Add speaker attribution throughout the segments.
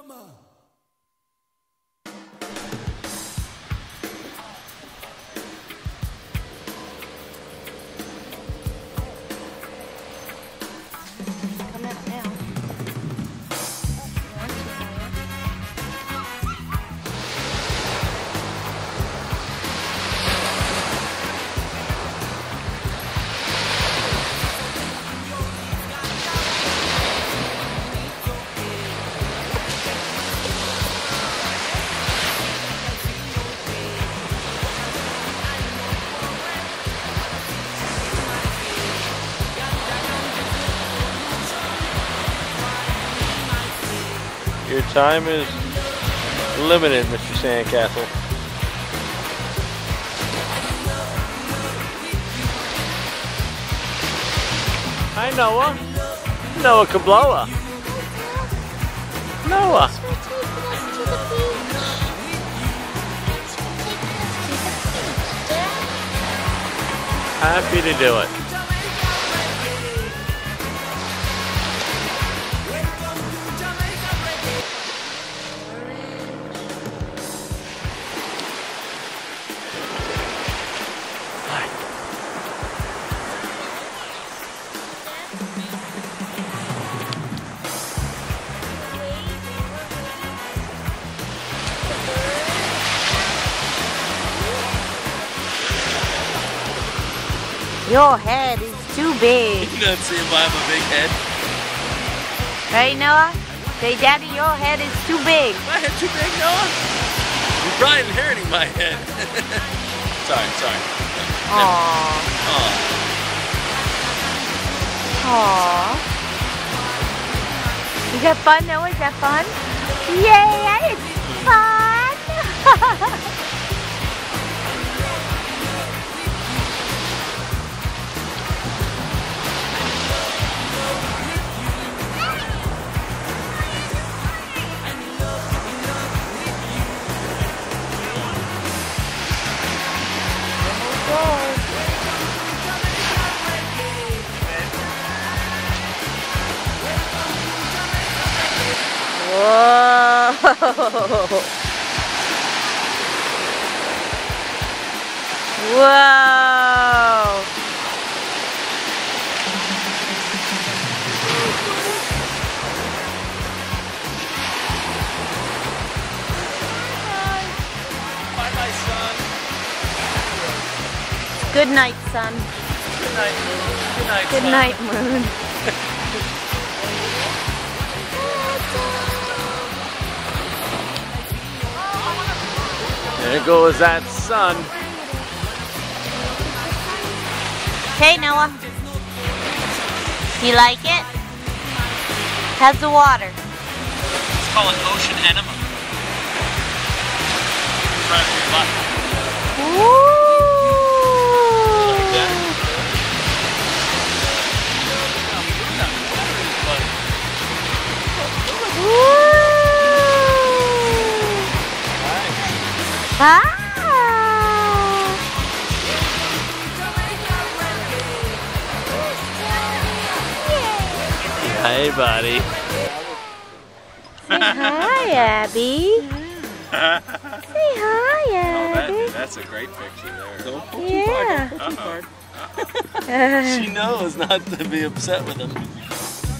Speaker 1: Come
Speaker 2: Your time is limited, Mr. Sandcastle. Hi, Noah. Noah Kabloa. Noah. Happy to do it.
Speaker 1: Your head is too big.
Speaker 3: You don't see if I have a big head.
Speaker 1: Right, Noah? Say, Daddy, your head is too big.
Speaker 3: My head too big, Noah? You're probably inheriting my head. sorry, sorry.
Speaker 1: Aww.
Speaker 3: Oh,
Speaker 1: Aww. You got fun, Noah? Is that fun? Yay, it's fun! Whoa! Whoa!
Speaker 3: bye bye, son.
Speaker 1: Good night, son.
Speaker 3: Good night, Moon. Good night,
Speaker 1: Good night, Moon.
Speaker 2: There goes that sun.
Speaker 1: Hey, Noah. You like it? How's the water?
Speaker 3: It's called call it ocean enema.
Speaker 1: Ah!
Speaker 2: Hey, buddy.
Speaker 1: Say hi, Abby. Say hi, Abby.
Speaker 3: that's a great picture there. Don't pull
Speaker 1: Yeah.
Speaker 3: Uh-oh. She knows not to be upset with him.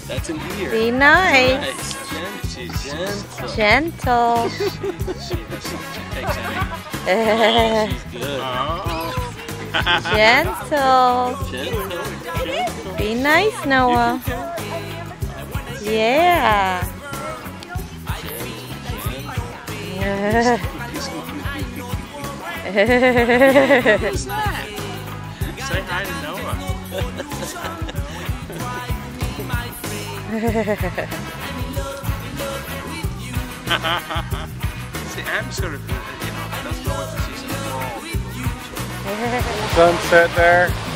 Speaker 3: That's an ear.
Speaker 1: Be nice.
Speaker 3: Nice. She's gentle.
Speaker 1: Gentle.
Speaker 3: She, she, she takes any. Good.
Speaker 1: Gentle.
Speaker 3: Gentle.
Speaker 1: Be nice, Noah. Yeah.
Speaker 3: Say hi to Noah. See, I'm sort of,
Speaker 2: Sunset there.